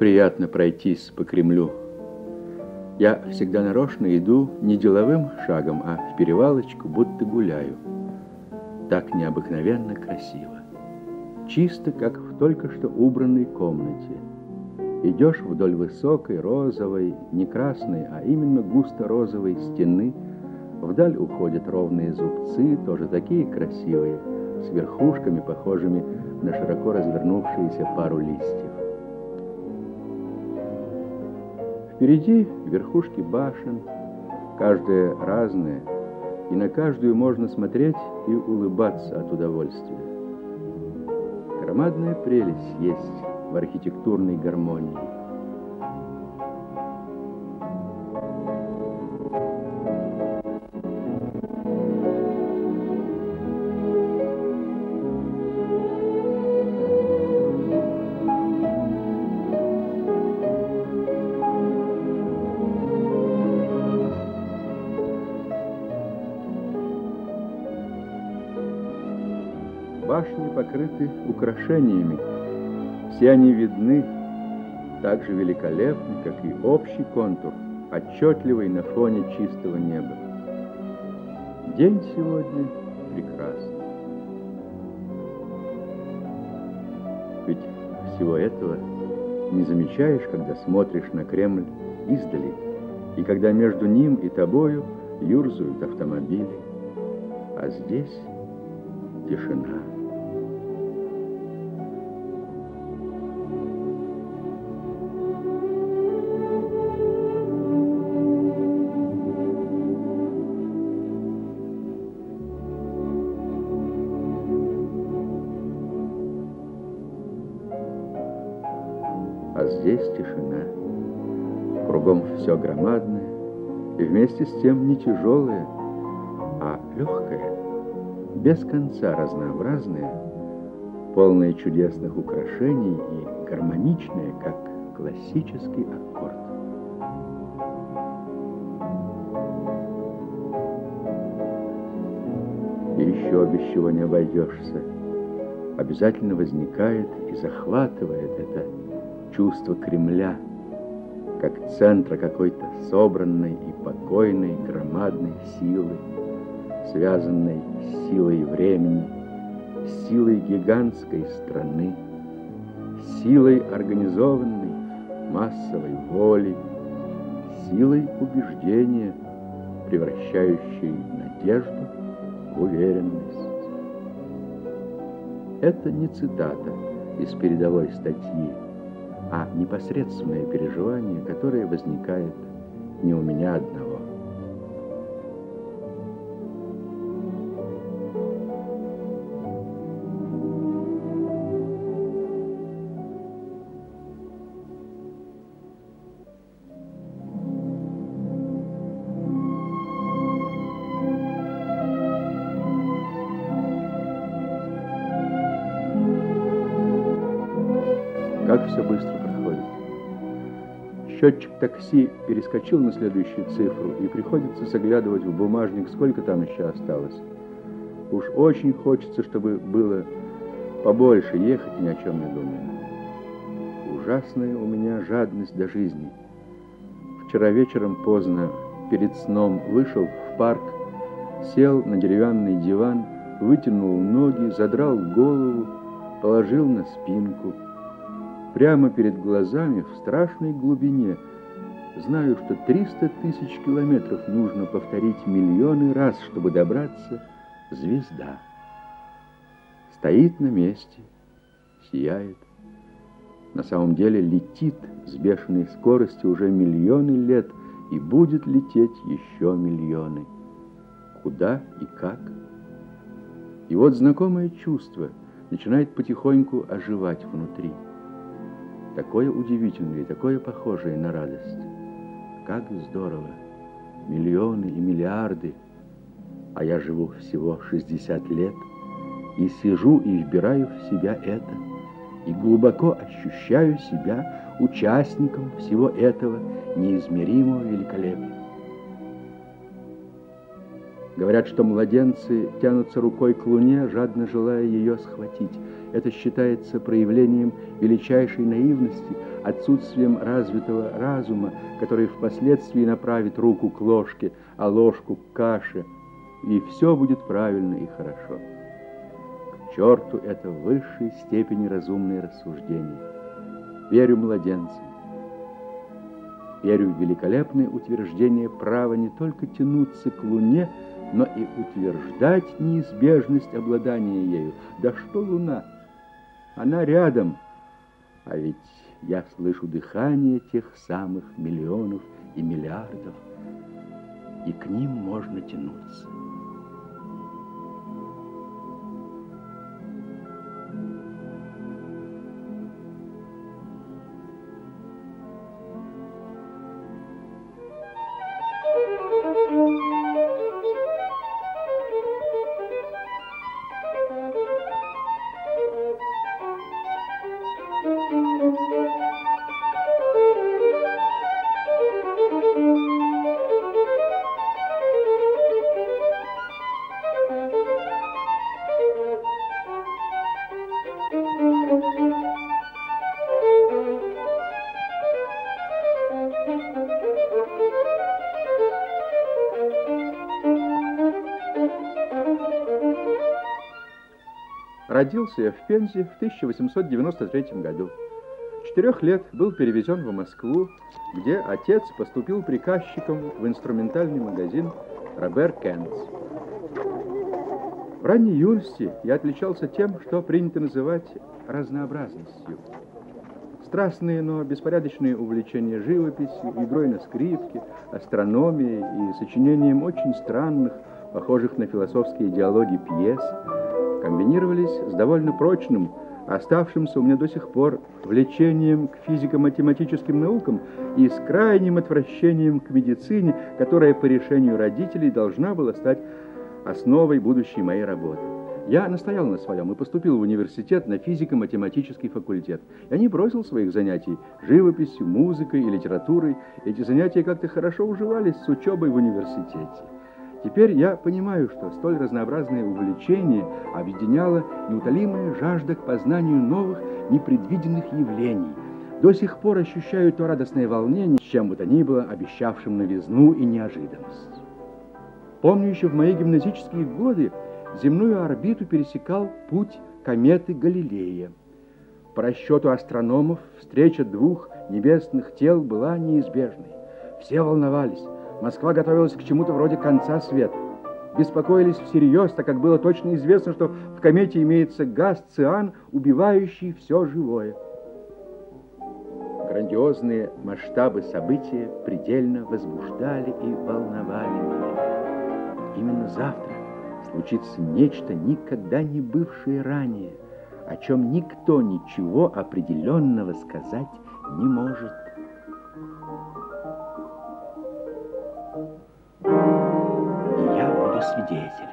Приятно пройтись по Кремлю. Я всегда нарочно иду не деловым шагом, а в перевалочку, будто гуляю. Так необыкновенно красиво. Чисто, как в только что убранной комнате. Идешь вдоль высокой, розовой, не красной, а именно густо-розовой стены. Вдаль уходят ровные зубцы, тоже такие красивые, с верхушками, похожими на широко развернувшиеся пару листьев. Впереди верхушки башен, каждая разная, и на каждую можно смотреть и улыбаться от удовольствия. Громадная прелесть есть в архитектурной гармонии. Покрыты украшениями. Все они видны, так же великолепны, как и общий контур, отчетливый на фоне чистого неба. День сегодня прекрасный. Ведь всего этого не замечаешь, когда смотришь на Кремль издали, и когда между ним и тобою юрзают автомобили, а здесь тишина. Здесь тишина. Кругом все громадное, и вместе с тем не тяжелое, а легкое, без конца разнообразное, полное чудесных украшений и гармоничное, как классический аккорд. И еще без чего не обойдешься. Обязательно возникает и захватывает это чувство Кремля, как центра какой-то собранной и покойной громадной силы, связанной с силой времени, с силой гигантской страны, силой организованной массовой воли, силой убеждения, превращающей надежду в уверенность. Это не цитата из передовой статьи, а непосредственное переживание, которое возникает не у меня одного. Счетчик такси перескочил на следующую цифру, и приходится заглядывать в бумажник, сколько там еще осталось. Уж очень хочется, чтобы было побольше ехать, ни о чем не думая. Ужасная у меня жадность до жизни. Вчера вечером поздно, перед сном, вышел в парк, сел на деревянный диван, вытянул ноги, задрал голову, положил на спинку – Прямо перед глазами, в страшной глубине, знаю, что 300 тысяч километров нужно повторить миллионы раз, чтобы добраться звезда. Стоит на месте, сияет. На самом деле летит с бешеной скоростью уже миллионы лет и будет лететь еще миллионы. Куда и как? И вот знакомое чувство начинает потихоньку оживать внутри такое удивительное такое похожее на радость. Как здорово! Миллионы и миллиарды, а я живу всего 60 лет, и сижу и вбираю в себя это, и глубоко ощущаю себя участником всего этого неизмеримого великолепия. Говорят, что младенцы тянутся рукой к луне, жадно желая ее схватить. Это считается проявлением величайшей наивности, отсутствием развитого разума, который впоследствии направит руку к ложке, а ложку к каше, и все будет правильно и хорошо. К черту это в высшей степени разумное рассуждение. Верю младенцам. Верю в великолепное утверждение права не только тянуться к луне, но и утверждать неизбежность обладания ею. Да что луна? Она рядом. А ведь я слышу дыхание тех самых миллионов и миллиардов, и к ним можно тянуться. Родился я в Пензе в 1893 году. Четырех лет был перевезен в Москву, где отец поступил приказчиком в инструментальный магазин Робер Кенц. В ранней юности я отличался тем, что принято называть разнообразностью. Страстные, но беспорядочные увлечения живописью, игрой на скрипке, астрономией и сочинением очень странных, похожих на философские диалоги пьес – комбинировались с довольно прочным, оставшимся у меня до сих пор влечением к физико-математическим наукам и с крайним отвращением к медицине, которая по решению родителей должна была стать основой будущей моей работы. Я настоял на своем и поступил в университет на физико-математический факультет. Я не бросил своих занятий живописью, музыкой и литературой. Эти занятия как-то хорошо уживались с учебой в университете. Теперь я понимаю, что столь разнообразное увлечение объединяло неутолимая жажда к познанию новых, непредвиденных явлений. До сих пор ощущаю то радостное волнение, чем бы то ни было обещавшим новизну и неожиданность. Помню еще в мои гимназические годы земную орбиту пересекал путь кометы Галилея. По расчету астрономов встреча двух небесных тел была неизбежной. Все волновались, Москва готовилась к чему-то вроде конца света. Беспокоились всерьез, так как было точно известно, что в комете имеется газ циан, убивающий все живое. Грандиозные масштабы события предельно возбуждали и волновали меня. Именно завтра случится нечто, никогда не бывшее ранее, о чем никто ничего определенного сказать не может. Свидетелем.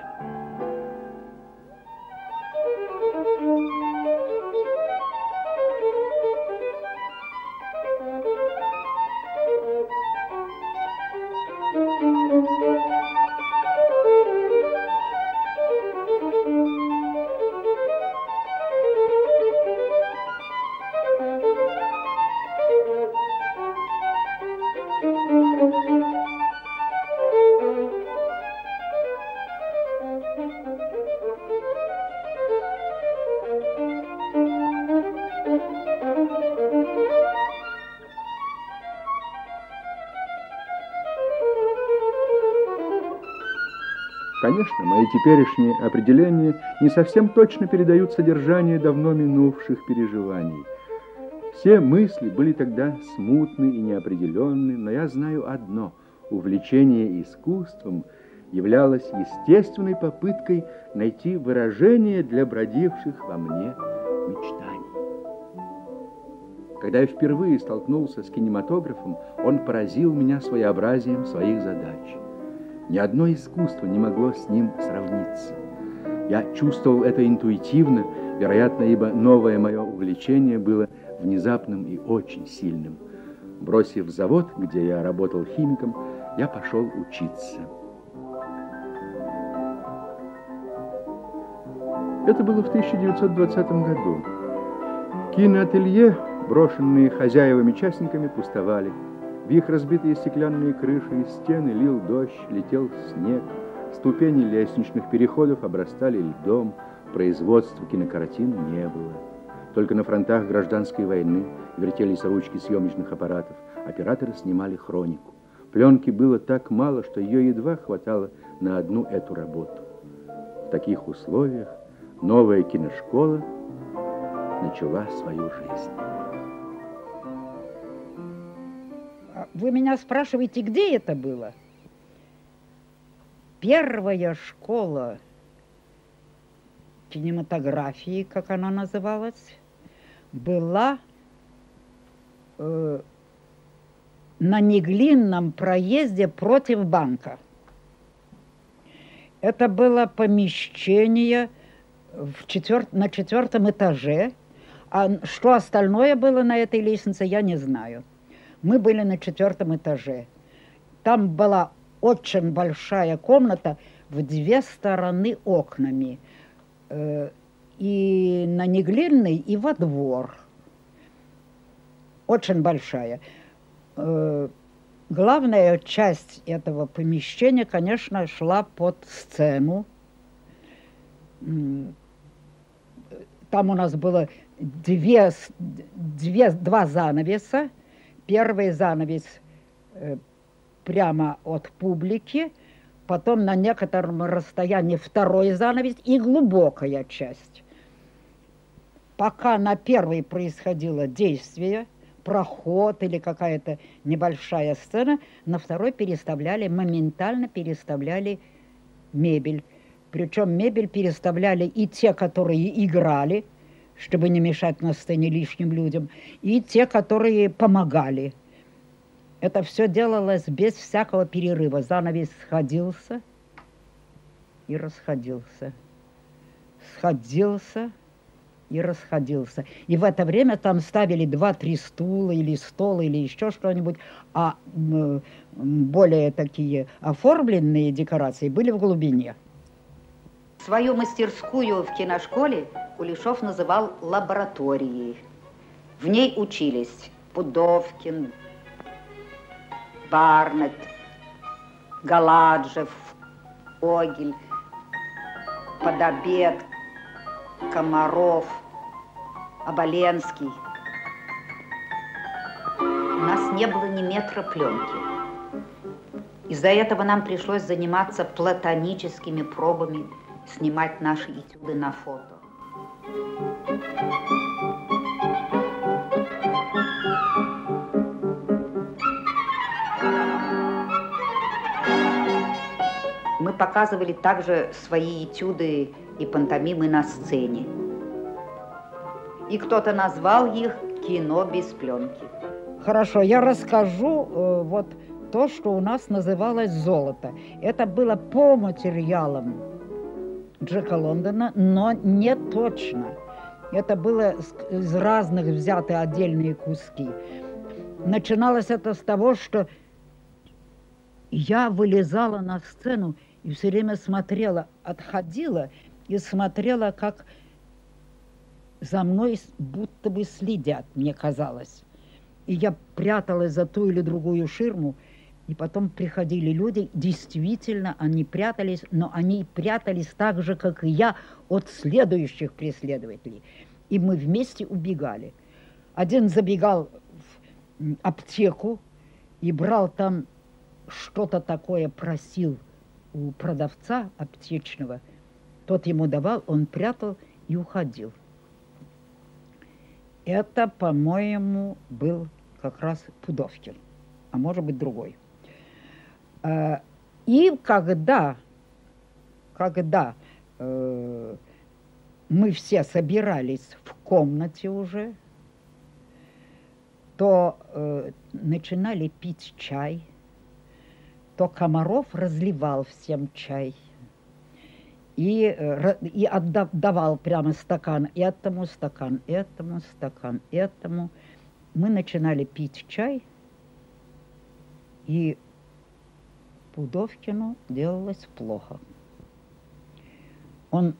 Конечно, мои теперешние определения не совсем точно передают содержание давно минувших переживаний. Все мысли были тогда смутны и неопределенны, но я знаю одно – увлечение искусством являлось естественной попыткой найти выражение для бродивших во мне мечтаний. Когда я впервые столкнулся с кинематографом, он поразил меня своеобразием своих задач – ни одно искусство не могло с ним сравниться. Я чувствовал это интуитивно, вероятно, ибо новое мое увлечение было внезапным и очень сильным. Бросив завод, где я работал химиком, я пошел учиться. Это было в 1920 году. Киноателье, брошенные хозяевами-частниками, пустовали. В их разбитые стеклянные крыши и стены лил дождь, летел снег. Ступени лестничных переходов обрастали льдом, производства кинокартин не было. Только на фронтах гражданской войны вертелись ручки съемочных аппаратов, операторы снимали хронику. Пленки было так мало, что ее едва хватало на одну эту работу. В таких условиях новая киношкола начала свою жизнь. Вы меня спрашиваете, где это было? Первая школа кинематографии, как она называлась, была э, на Неглинном проезде против банка. Это было помещение в четвер... на четвертом этаже, а что остальное было на этой лестнице, я не знаю. Мы были на четвертом этаже. Там была очень большая комната в две стороны окнами. Э, и на Неглинный, и во двор. Очень большая. Э, главная часть этого помещения, конечно, шла под сцену. Там у нас было две, две, два занавеса. Первый занавес э, прямо от публики, потом на некотором расстоянии второй занавес и глубокая часть. Пока на первой происходило действие, проход или какая-то небольшая сцена, на второй переставляли, моментально переставляли мебель. Причем мебель переставляли и те, которые играли, чтобы не мешать на сцене лишним людям, и те, которые помогали. Это все делалось без всякого перерыва. Занавес сходился и расходился. Сходился и расходился. И в это время там ставили два-три стула или стол или еще что-нибудь, а более такие оформленные декорации были в глубине. Свою мастерскую в киношколе Кулешов называл лабораторией. В ней учились Пудовкин, Барнет, Галаджев, Огель, Подобед, Комаров, Оболенский. У нас не было ни метра пленки. Из-за этого нам пришлось заниматься платоническими пробами снимать наши этюды на фото. Мы показывали также свои этюды и пантомимы на сцене. И кто-то назвал их кино без пленки. Хорошо, я расскажу э, вот то, что у нас называлось золото. Это было по материалам Джека Лондона, но не точно. Это было из разных взяты отдельные куски. Начиналось это с того, что я вылезала на сцену и все время смотрела, отходила и смотрела, как за мной будто бы следят, мне казалось. И я пряталась за ту или другую ширму, и потом приходили люди, действительно, они прятались, но они прятались так же, как и я, от следующих преследователей. И мы вместе убегали. Один забегал в аптеку и брал там что-то такое, просил у продавца аптечного. Тот ему давал, он прятал и уходил. Это, по-моему, был как раз Пудовкин, а может быть другой. Э, и когда, когда э, мы все собирались в комнате уже, то э, начинали пить чай, то Комаров разливал всем чай и, и отдавал прямо стакан этому, стакан этому, стакан этому. Мы начинали пить чай, и Пудовкину делалось плохо. Он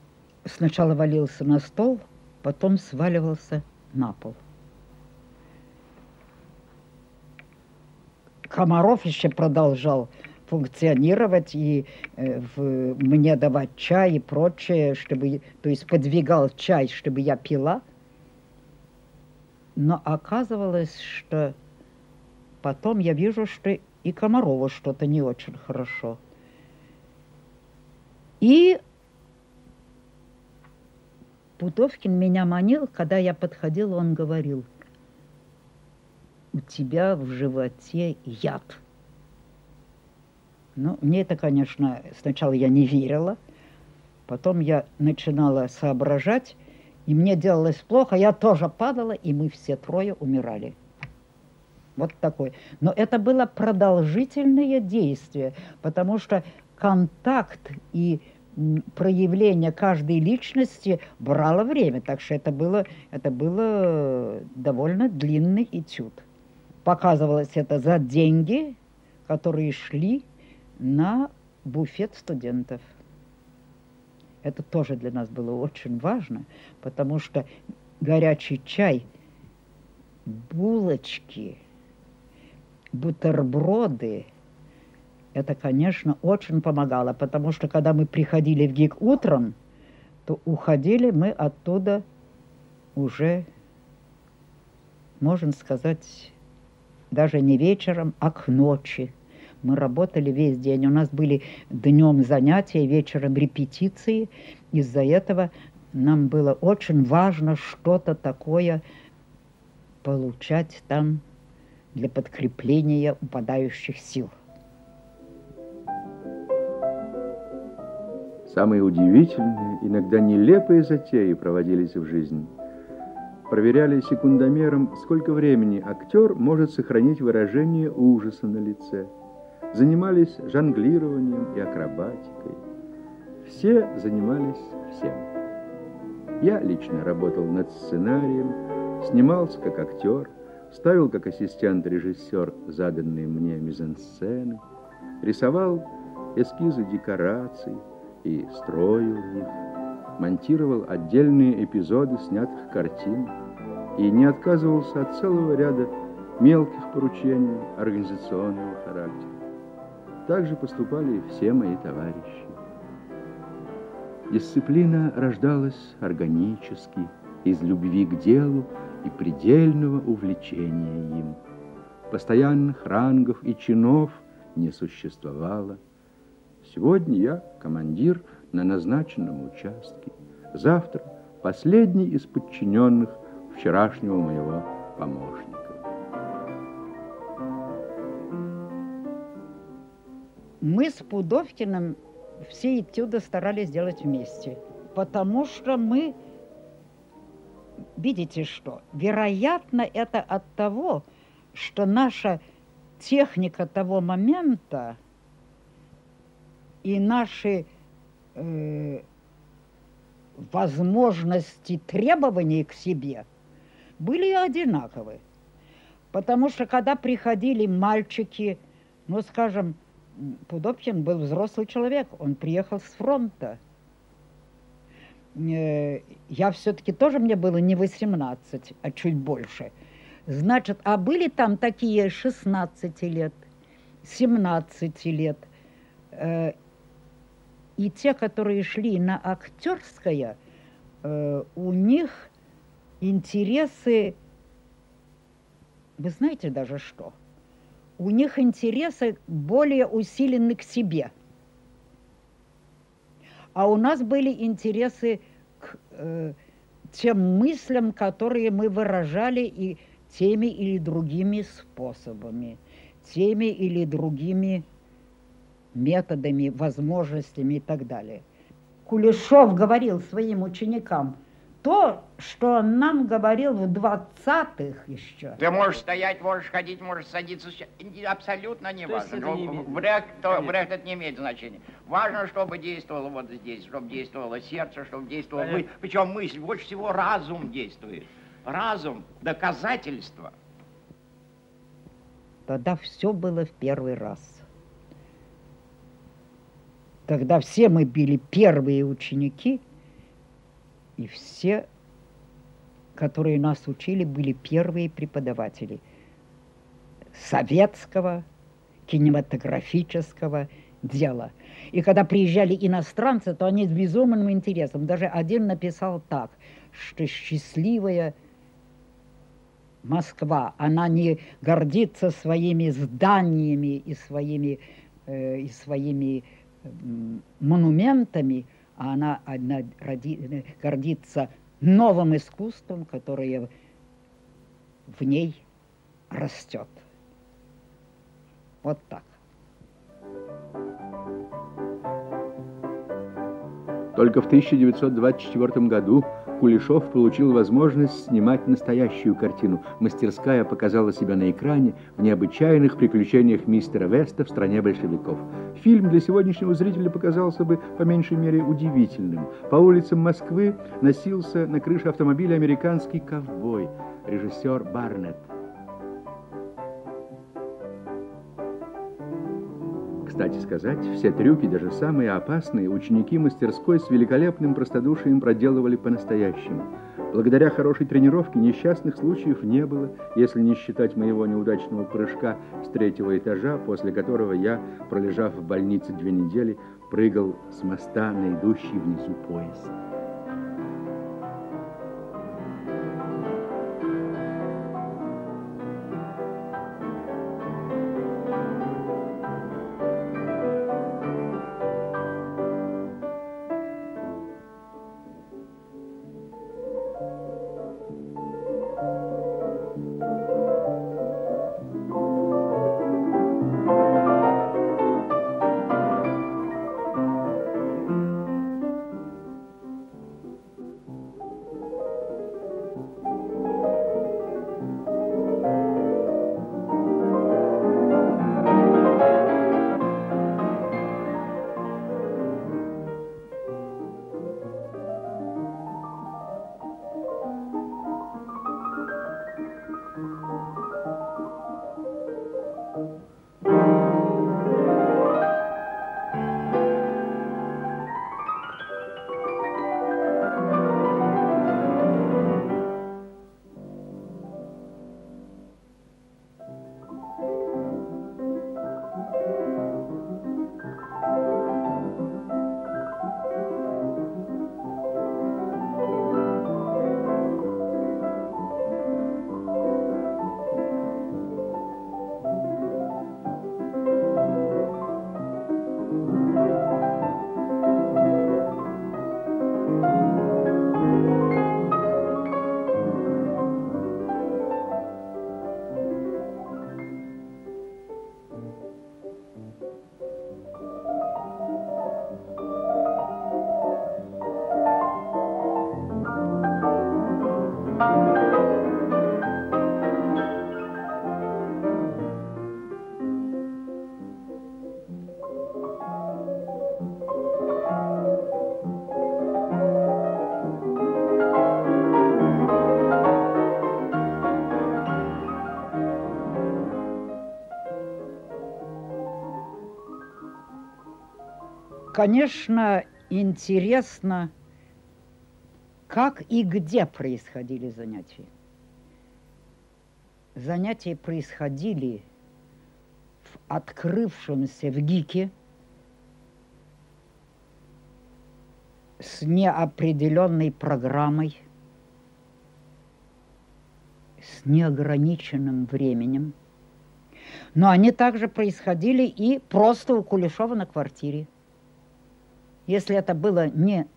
сначала валился на стол, потом сваливался на пол. Комаров еще продолжал функционировать и э, в, мне давать чай и прочее, чтобы, то есть подвигал чай, чтобы я пила. Но оказывалось, что потом я вижу, что и Комарову что-то не очень хорошо. И Путовкин меня манил, когда я подходила, он говорил, у тебя в животе яд. Ну, мне это, конечно, сначала я не верила, потом я начинала соображать, и мне делалось плохо, я тоже падала, и мы все трое умирали. Вот такой. Но это было продолжительное действие, потому что контакт и проявление каждой личности брало время, так что это было, это было довольно длинный этюд. Показывалось это за деньги, которые шли на буфет студентов. Это тоже для нас было очень важно, потому что горячий чай, булочки, бутерброды – это, конечно, очень помогало, потому что когда мы приходили в ГИК утром, то уходили мы оттуда уже, можно сказать, даже не вечером, а к ночи. Мы работали весь день. У нас были днем занятия, вечером репетиции. Из-за этого нам было очень важно что-то такое получать там для подкрепления упадающих сил. Самые удивительные, иногда нелепые затеи проводились в жизни. Проверяли секундомером, сколько времени актер может сохранить выражение ужаса на лице. Занимались жонглированием и акробатикой. Все занимались всем. Я лично работал над сценарием, снимался как актер, ставил как ассистент-режиссер заданные мне мизансцены, рисовал эскизы декораций, и строил их, монтировал отдельные эпизоды снятых картин и не отказывался от целого ряда мелких поручений организационного характера. Так же поступали все мои товарищи. Дисциплина рождалась органически, из любви к делу и предельного увлечения им. Постоянных рангов и чинов не существовало. Сегодня я командир на назначенном участке. Завтра последний из подчиненных вчерашнего моего помощника. Мы с Пудовкиным все этюды старались делать вместе, потому что мы, видите что, вероятно, это от того, что наша техника того момента – и наши э, возможности требований к себе были одинаковы. Потому что когда приходили мальчики, ну, скажем, Пудопкин был взрослый человек, он приехал с фронта. Э, я все-таки тоже, мне было не 18, а чуть больше. Значит, а были там такие 16 лет, 17 лет, э, и те, которые шли на актерское, э, у них интересы, вы знаете даже что? У них интересы более усилены к себе. А у нас были интересы к э, тем мыслям, которые мы выражали и теми или другими способами, теми или другими методами, возможностями и так далее. Кулешов говорил своим ученикам то, что он нам говорил в 20-х еще. Ты можешь стоять, можешь ходить, можешь садиться, абсолютно не важно. Не Брехт, то, Брехт это не имеет значения. Важно, чтобы действовало вот здесь, чтобы действовало сердце, чтобы действовало мысль. Причем мысль, больше всего разум действует. Разум, доказательство. Тогда все было в первый раз. Тогда все мы были первые ученики, И все, которые нас учили, были первые преподаватели советского кинематографического дела. И когда приезжали иностранцы, то они с безумным интересом. Даже один написал так, что счастливая Москва, она не гордится своими зданиями и своими, э, и своими э, монументами, а она, она ради, гордится новым искусством, которое в ней растет. Вот так. Только в 1924 году Кулешов получил возможность снимать настоящую картину. Мастерская показала себя на экране в необычайных приключениях мистера Веста в стране большевиков. Фильм для сегодняшнего зрителя показался бы по меньшей мере удивительным. По улицам Москвы носился на крыше автомобиля американский ковбой, режиссер Барнетт. Кстати сказать, все трюки, даже самые опасные, ученики мастерской с великолепным простодушием проделывали по-настоящему. Благодаря хорошей тренировке несчастных случаев не было, если не считать моего неудачного прыжка с третьего этажа, после которого я, пролежав в больнице две недели, прыгал с моста на идущий внизу поезд. Конечно, интересно, как и где происходили занятия. Занятия происходили в открывшемся в ГИКе с неопределенной программой, с неограниченным временем. Но они также происходили и просто у Кулешова на квартире – если это было не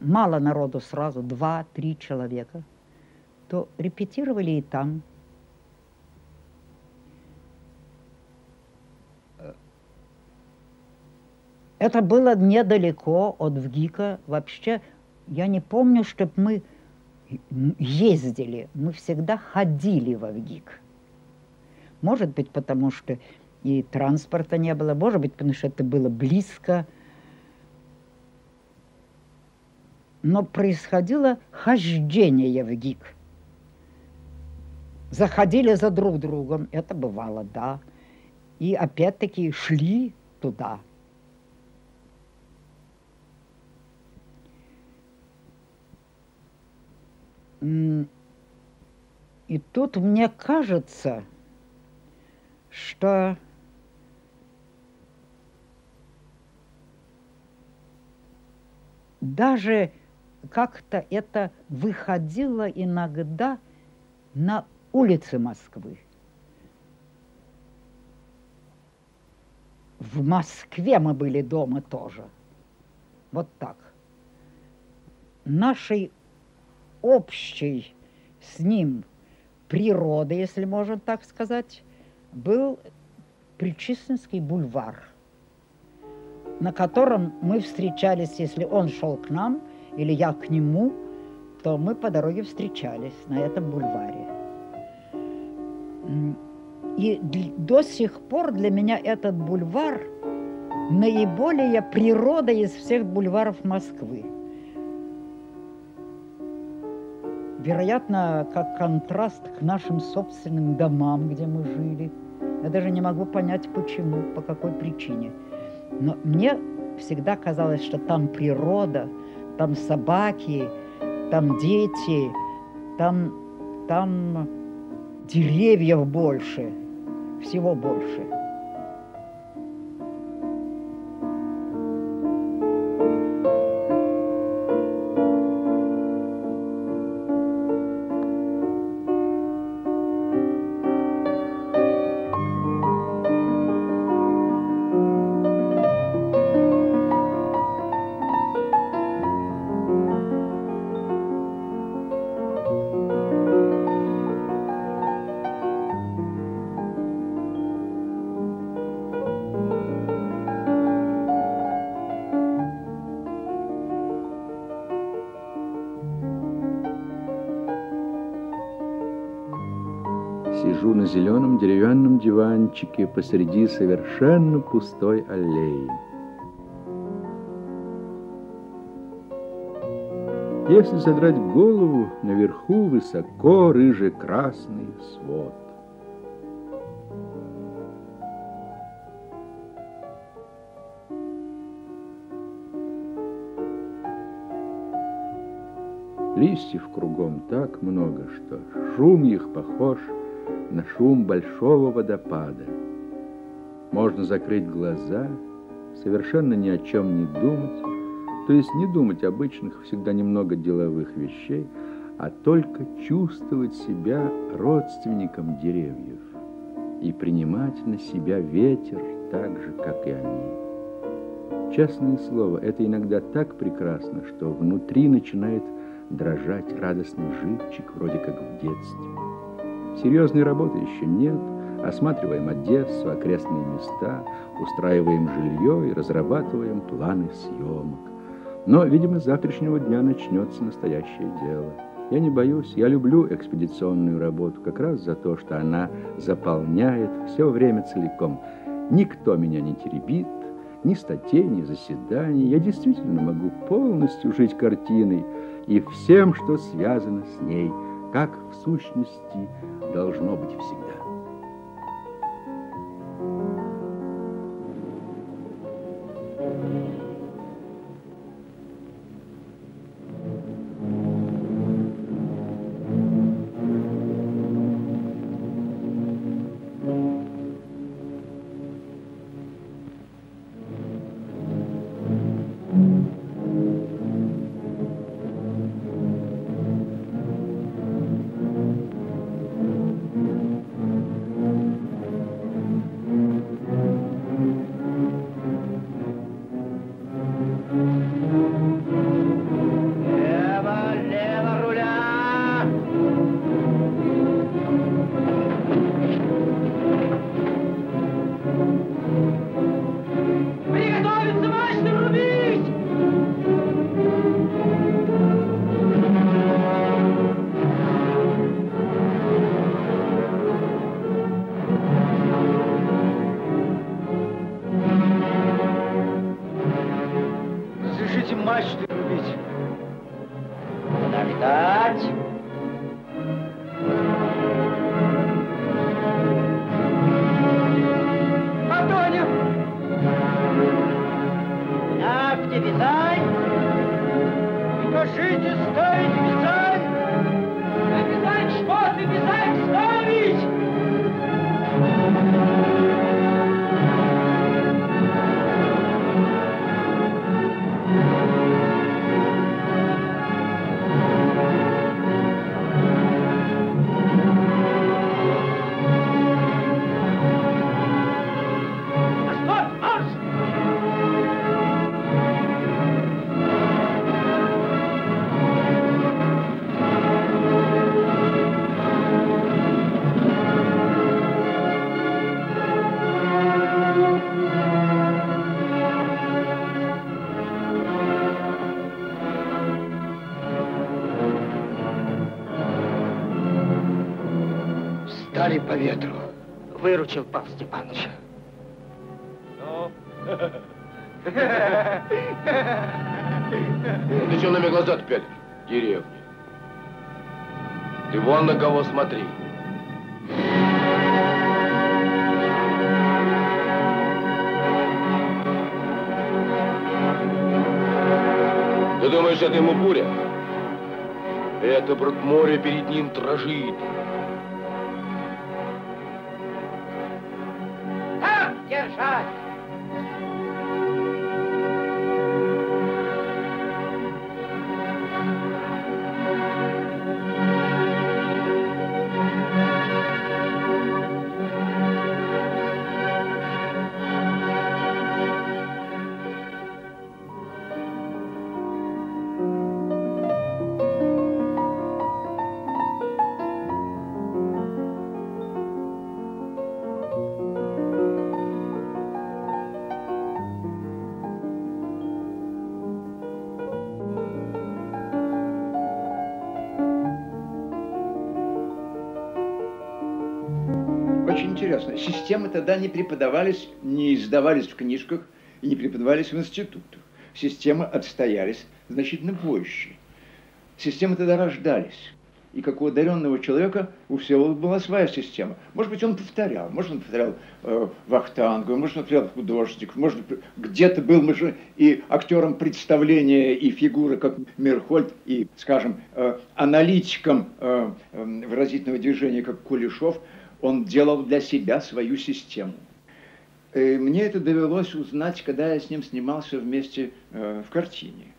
мало народу сразу, два-три человека, то репетировали и там. Это было недалеко от ВГИКа. Вообще, я не помню, чтобы мы ездили. Мы всегда ходили во ВГИК. Может быть, потому что и транспорта не было, может быть, потому что это было близко – но происходило хождение в ГИК. Заходили за друг другом, это бывало, да. И опять-таки шли туда. И тут мне кажется, что даже как-то это выходило иногда на улицы Москвы. В Москве мы были дома тоже. Вот так. Нашей общей с ним природы, если можно так сказать, был Причистинский бульвар, на котором мы встречались, если он шел к нам или я к нему, то мы по дороге встречались на этом бульваре. И до сих пор для меня этот бульвар наиболее природа из всех бульваров Москвы. Вероятно, как контраст к нашим собственным домам, где мы жили. Я даже не могу понять, почему, по какой причине. Но мне всегда казалось, что там природа, там собаки, там дети, там, там деревьев больше, всего больше. Диванчике посреди совершенно пустой аллеи. Если задрать голову, наверху высоко рыже-красный свод. Листьев кругом так много, что шум их похож на шум большого водопада. Можно закрыть глаза, совершенно ни о чем не думать, то есть не думать обычных, всегда немного деловых вещей, а только чувствовать себя родственником деревьев и принимать на себя ветер так же, как и они. Честное слово, это иногда так прекрасно, что внутри начинает дрожать радостный живчик, вроде как в детстве. Серьезной работы еще нет. Осматриваем Одессу, окрестные места, устраиваем жилье и разрабатываем планы съемок. Но, видимо, с завтрашнего дня начнется настоящее дело. Я не боюсь, я люблю экспедиционную работу как раз за то, что она заполняет все время целиком. Никто меня не теребит, ни статей, ни заседаний. Я действительно могу полностью жить картиной и всем, что связано с ней, как в сущности должно быть всегда. Вязать! Прикажите ставить Выручил Павел Степанович. Ну? Ты что нами глаза пялишь, деревня? Ты вон на кого смотри. Ты думаешь, это ему буря? Это, брат, море перед ним дрожит. Так, Системы тогда не преподавались, не издавались в книжках и не преподавались в институтах. Системы отстоялись значительно позже. Системы тогда рождались. И как у одаренного человека у Всеволода была своя система. Может быть, он повторял. Может, он повторял э, Вахтангу, может, он повторял художник, может, где-то был мы же и актером представления, и фигуры, как Мирхольд, и, скажем, э, аналитиком э, э, выразительного движения, как Кулешов. Он делал для себя свою систему. Э, Мне это довелось узнать, когда я с ним снимался вместе э, в картине.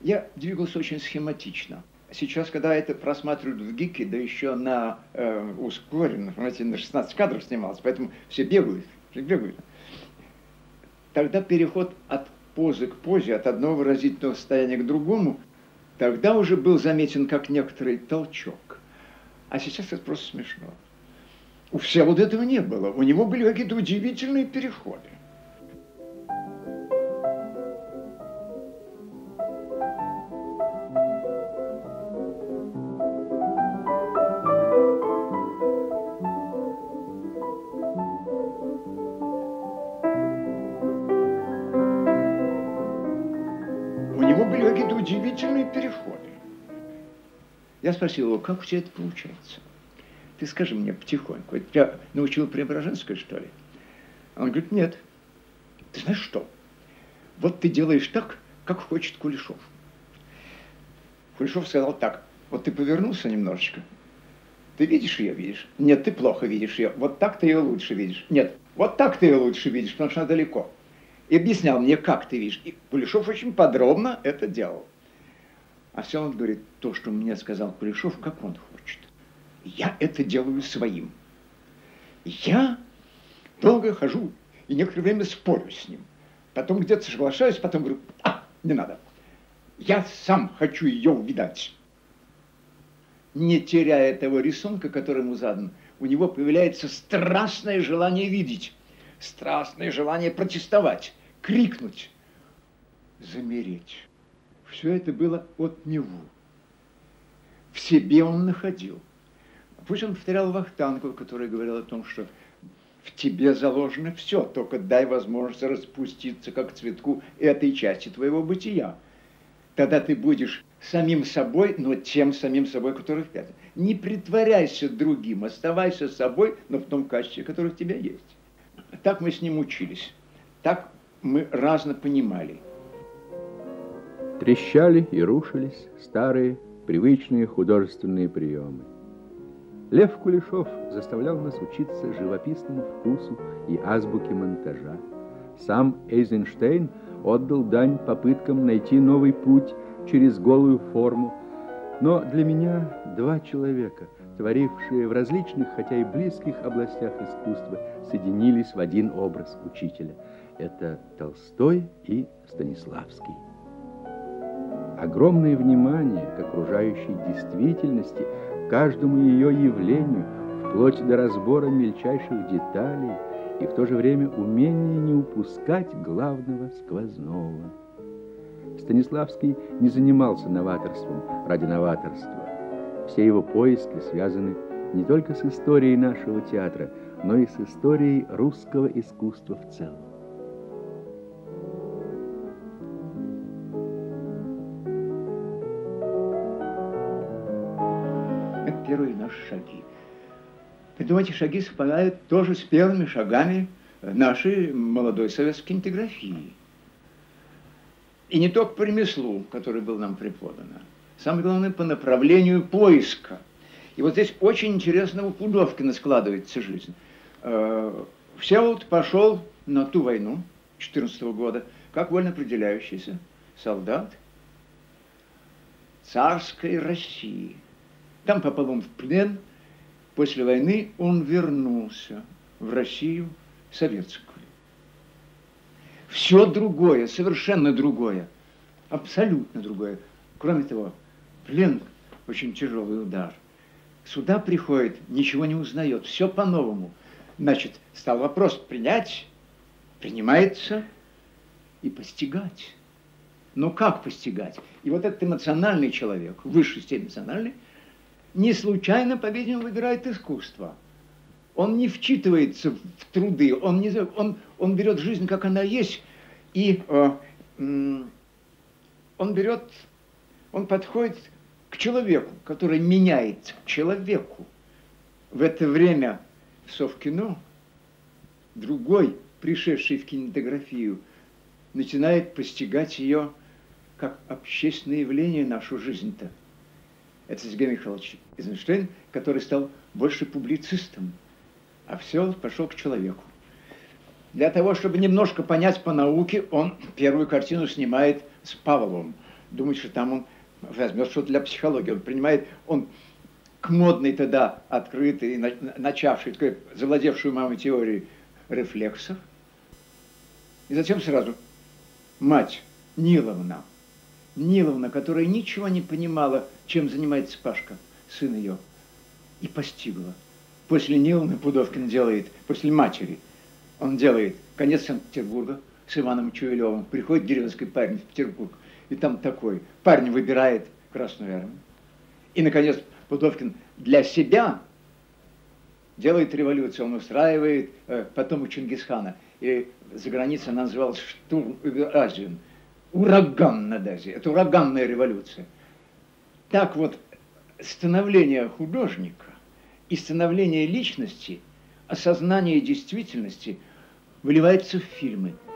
Я двигался очень схематично. Сейчас, когда это просматривают в ГИКе, да еще на э, ускоренном, понимаете, на 16 кадров снимался, поэтому все бегают, все бегают. Тогда переход от позы к позе, от одного выразительного состояния к другому, тогда уже был заметен как некоторый толчок. А сейчас это просто смешно. У Всеволода этого не было. У него были какие-то удивительные переходы. Какие-то удивительные переходы. Я спросил его, как у тебя это получается? Ты скажи мне потихоньку, это тебя научил Преображенская, что ли? Он говорит, нет. Ты знаешь что? Вот ты делаешь так, как хочет Кулешов. Кулешов сказал так, вот ты повернулся немножечко, ты видишь ее, видишь? Нет, ты плохо видишь ее. Вот так ты ее лучше видишь. Нет, вот так ты ее лучше видишь, потому что она далеко. И объяснял мне, как ты видишь. И Кулешов очень подробно это делал. А все он говорит, то, что мне сказал Кулешов, как он хочет. Я это делаю своим. Я долго хожу и некоторое время спорю с ним. Потом где-то соглашаюсь, потом говорю, а, не надо. Я сам хочу ее увидать. Не теряя этого рисунка, который ему задан, у него появляется страстное желание видеть, страстное желание протестовать, крикнуть, замереть. Все это было от него. В себе он находил. Пусть он повторял Вахтангу, который говорил о том, что в тебе заложено все, только дай возможность распуститься, как цветку, этой части твоего бытия. Тогда ты будешь самим собой, но тем самим собой, который в пятом. Не притворяйся другим, оставайся собой, но в том качестве, которое в тебя есть. Так мы с ним учились, так мы разно понимали. Трещали и рушились старые, привычные художественные приемы. Лев Кулешов заставлял нас учиться живописному вкусу и азбуке монтажа. Сам Эйзенштейн отдал дань попыткам найти новый путь через голую форму. Но для меня два человека, творившие в различных, хотя и близких областях искусства, соединились в один образ учителя. Это Толстой и Станиславский. Огромное внимание к окружающей действительности, каждому ее явлению, вплоть до разбора мельчайших деталей, и в то же время умение не упускать главного сквозного. Станиславский не занимался новаторством ради новаторства. Все его поиски связаны не только с историей нашего театра, но и с историей русского искусства в целом. Первые наши шаги. Притом эти шаги совпадают тоже с первыми шагами нашей молодой советской интеграфии. И не только по ремеслу, которое было нам преподано, самое главное, по направлению поиска. И вот здесь очень интересно у Пудовкина складывается жизнь. Э, Всеволод пошел на ту войну 14 года, как вольно определяющийся солдат царской России. Там попал он в плен. После войны он вернулся в Россию советскую. Все другое, совершенно другое, абсолютно другое. Кроме того, плен очень тяжелый удар. Сюда приходит, ничего не узнает, все по-новому. Значит, стал вопрос принять, принимается и постигать. Но как постигать? И вот этот эмоциональный человек, в высшей степени эмоциональный, не случайно, по-видимому, выбирает искусство – он не вчитывается в труды, он, не, он, он берет жизнь, как она есть, и э, он берет, он подходит к человеку, который меняется, к человеку. В это время в Совкино другой, пришедший в кинематографию, начинает постигать ее как общественное явление, нашу жизнь-то. Это Сергей Михайлович Эйзенштейн, который стал больше публицистом а все пошел к человеку. Для того, чтобы немножко понять по науке, он первую картину снимает с Павловым. Думает, что там он возьмет что-то для психологии. Он принимает, он к модной тогда открытой, начавшей, такой, завладевшую мамой теории рефлексов. И затем сразу мать Ниловна, Ниловна, которая ничего не понимала, чем занимается Пашка, сын ее, и постигла – После Нилны Пудовкин делает, после матери, он делает конец Санкт-Петербурга с Иваном Чуелевым. Приходит деревенский парень в Петербург, и там такой. Парень выбирает Красную Армию. И, наконец, Пудовкин для себя делает революцию, он устраивает э, потом у Чингисхана. И за границей она называлась штурм Азию. Ураган над Азией. Это ураганная революция. Так вот, становление художника и становление личности, осознание действительности выливается в фильмы –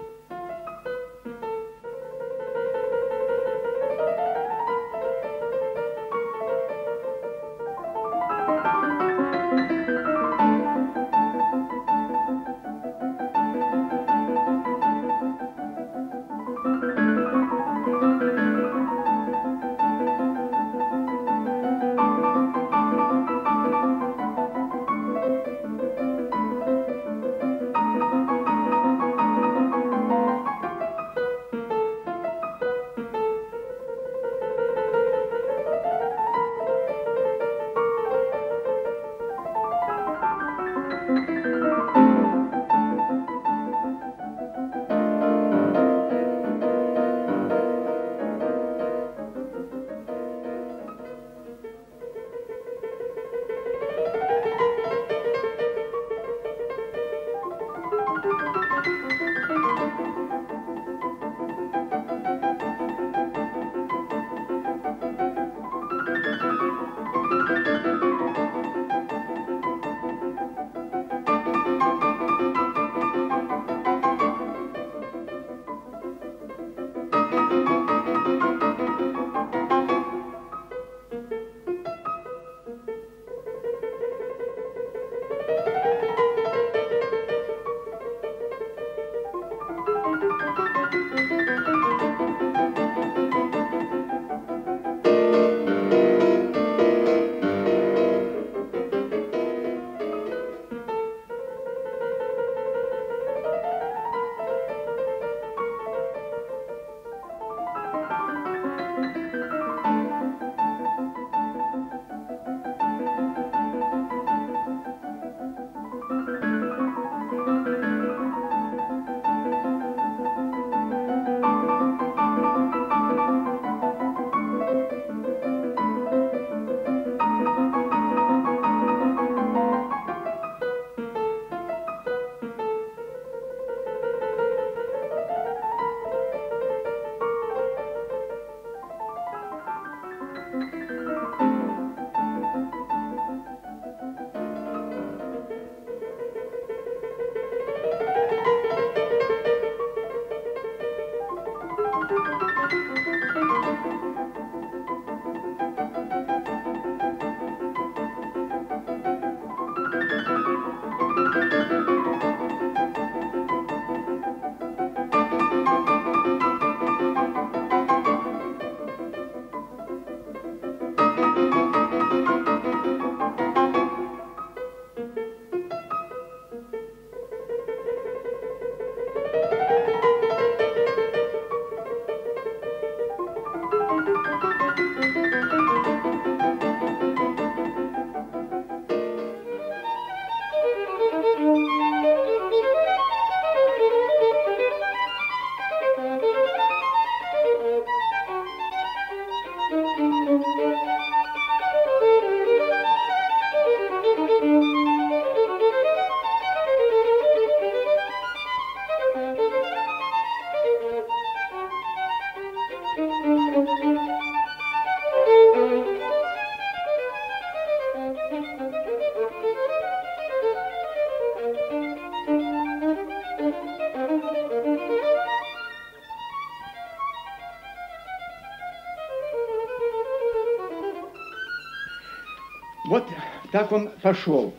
так он пошел.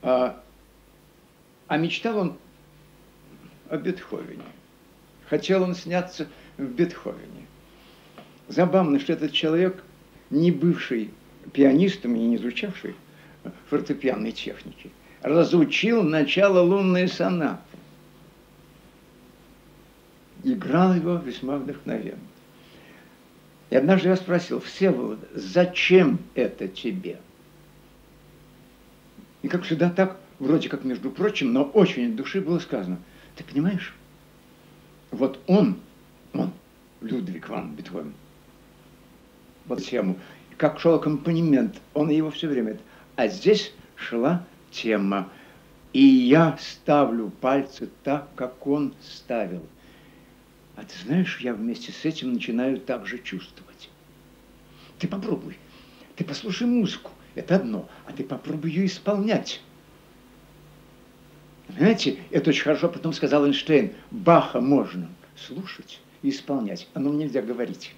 А, а мечтал он о Бетховене. Хотел он сняться в Бетховене. Забавно, что этот человек, не бывший пианистом и не изучавший фортепианной техники, разучил начало лунной сонаты. Играл его весьма вдохновенно. И однажды я спросил, Всеволод, зачем это тебе? И как всегда так, вроде как между прочим, но очень от души было сказано, ты понимаешь, вот он, он, Людвиг ван Бетховен, вот тему, как шел аккомпанемент, он его все время, а здесь шла тема, и я ставлю пальцы так, как он ставил – а ты знаешь, я вместе с этим начинаю так же чувствовать. Ты попробуй. Ты послушай музыку. Это одно. А ты попробуй ее исполнять. Знаете, это очень хорошо потом сказал Эйнштейн. Баха можно слушать и исполнять, а но нельзя говорить.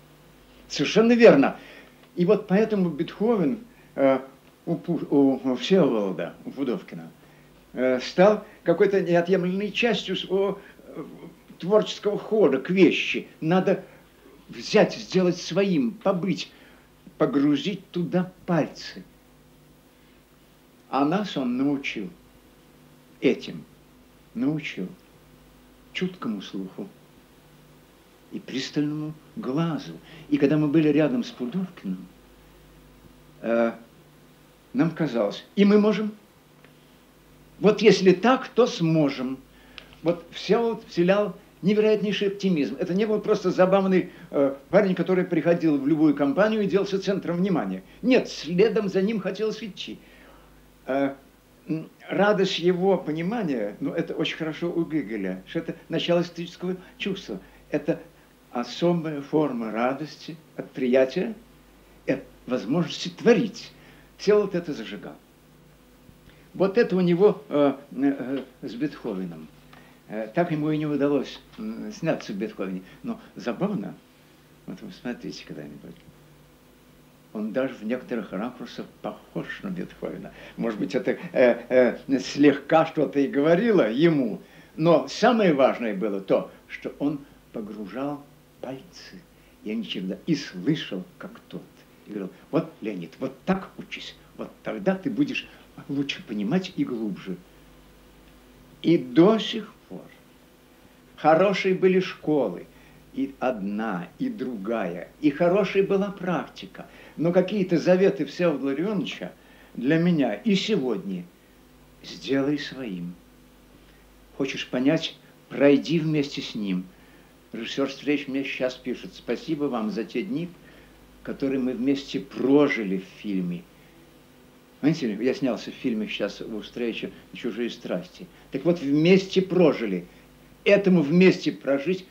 Совершенно верно. И вот поэтому Бетховен э, у, у, у Всеволода, у Пудовкина, э, стал какой-то неотъемлемой частью своего творческого хода к вещи. Надо взять, сделать своим, побыть, погрузить туда пальцы. А нас он научил этим, научил чуткому слуху и пристальному глазу. И когда мы были рядом с Пудовкиным, э, нам казалось, и мы можем. Вот если так, то сможем. Вот все вот вселял невероятнейший оптимизм. Это не был просто забавный э, парень, который приходил в любую компанию и делался центром внимания. Нет, следом за ним хотелось идти. Э, радость его понимания, ну это очень хорошо у Гегеля, что это начало эстетического чувства. Это особая форма радости от приятия, от возможности творить. Все вот это зажигал. Вот это у него э, э, с Бетховеном. Э, так ему и не удалось сняться в Бетховене. Но забавно, вот вы смотрите когда-нибудь, он даже в некоторых ракурсах похож на Бетховена. Может быть, это э, э, слегка что-то и говорило ему, но самое важное было то, что он погружал пальцы, я ничего, и слышал, как тот. И говорил, вот, Леонид, вот так учись, вот тогда ты будешь лучше понимать и глубже. И до сих Хорошие были школы, и одна, и другая, и хорошая была практика. Но какие-то заветы Всеволода Ларионовича для меня и сегодня сделай своим. Хочешь понять, пройди вместе с ним. Режиссер встреч мне сейчас пишет, спасибо вам за те дни, которые мы вместе прожили в фильме. Знаете, я снялся в фильме сейчас у встречи «Чужие страсти». Так вот, вместе прожили – этому вместе прожить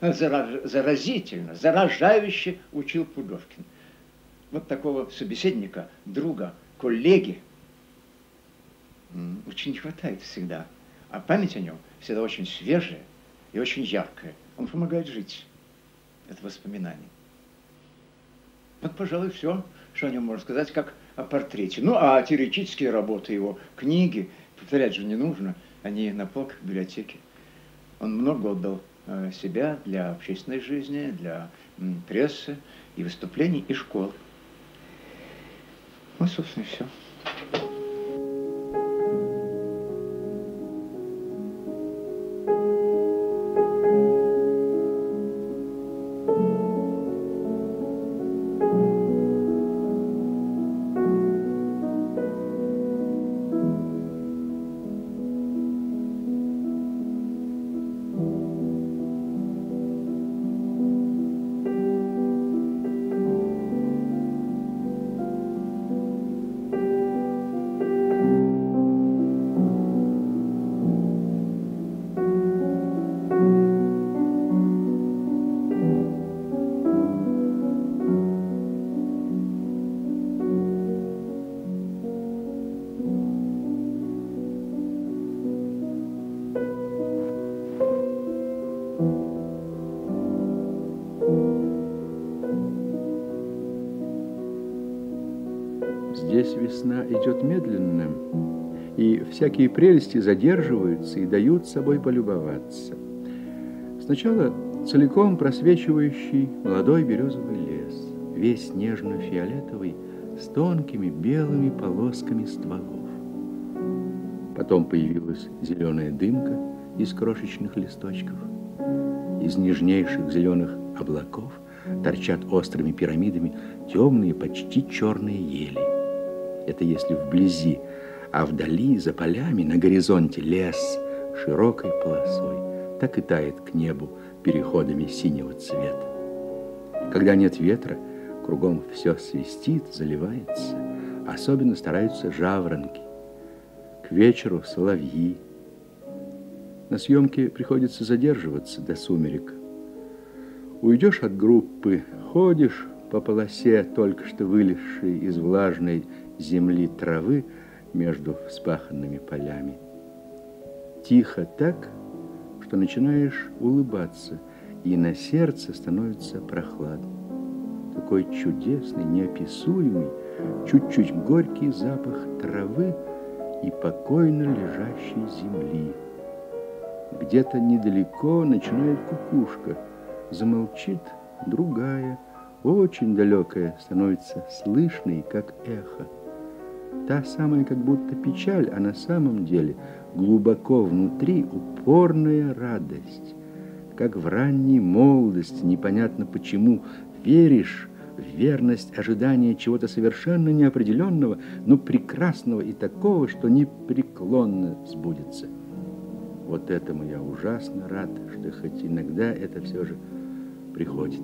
заразительно, заражающе учил Пудовкин. Вот такого собеседника, друга, коллеги очень не хватает всегда. А память о нем всегда очень свежая и очень яркая. Он помогает жить. Это воспоминание. Вот, пожалуй, все, что о нем можно сказать, как о портрете. Ну, а теоретические работы его, книги, повторять же не нужно, они на полках библиотеки. Он много отдал э, себя для общественной жизни, для прессы и выступлений, и школ. Вот, собственно, и все. Всякие прелести задерживаются и дают собой полюбоваться. Сначала целиком просвечивающий молодой березовый лес, весь нежно-фиолетовый, с тонкими белыми полосками стволов. Потом появилась зеленая дымка из крошечных листочков. Из нежнейших зеленых облаков торчат острыми пирамидами темные, почти черные ели. Это если вблизи, а вдали, за полями, на горизонте лес широкой полосой так и тает к небу переходами синего цвета. Когда нет ветра, кругом все свистит, заливается. Особенно стараются жаворонки. К вечеру соловьи. На съемке приходится задерживаться до сумерек. Уйдешь от группы, ходишь по полосе, только что вылезшей из влажной земли травы между вспаханными полями. Тихо так, что начинаешь улыбаться, и на сердце становится прохладно. Такой чудесный, неописуемый, чуть-чуть горький запах травы и покойно лежащей земли. Где-то недалеко начинает кукушка, замолчит другая, очень далекая, становится слышной, как эхо. Та самая как будто печаль, а на самом деле глубоко внутри упорная радость. Как в ранней молодости, непонятно почему, веришь в верность ожидания чего-то совершенно неопределенного, но прекрасного и такого, что непреклонно сбудется. Вот этому я ужасно рад, что хоть иногда это все же приходит.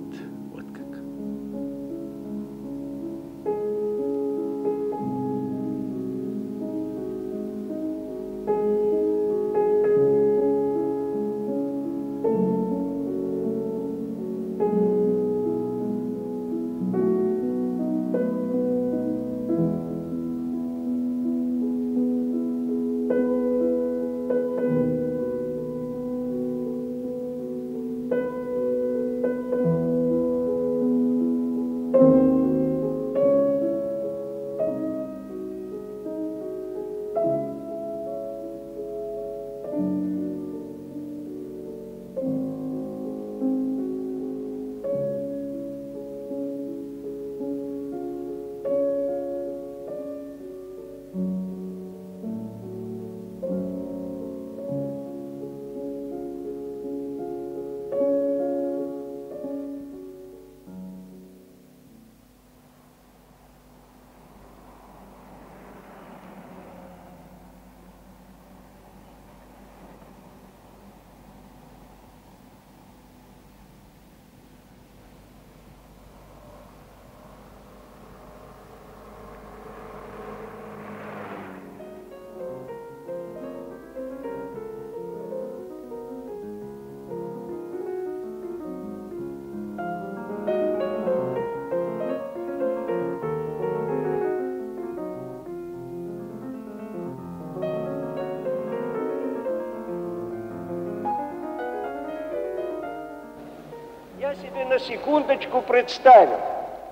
Себе на секундочку представил,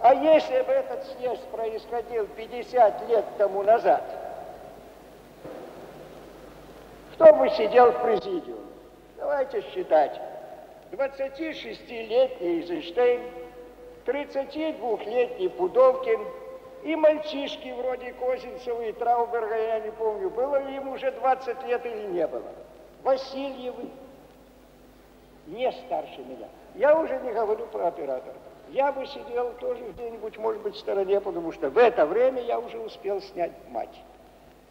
а если бы этот съезд происходил 50 лет тому назад, кто бы сидел в президиуме? Давайте считать. 26-летний Эйзенштейн, 32-летний Пудовкин и мальчишки вроде Козинцева и Трауберга, я не помню, было ли им уже 20 лет или не было. Васильевы, не старше меня. Я уже не говорю про оператора. Я бы сидел тоже где-нибудь, может быть, в стороне, потому что в это время я уже успел снять мать.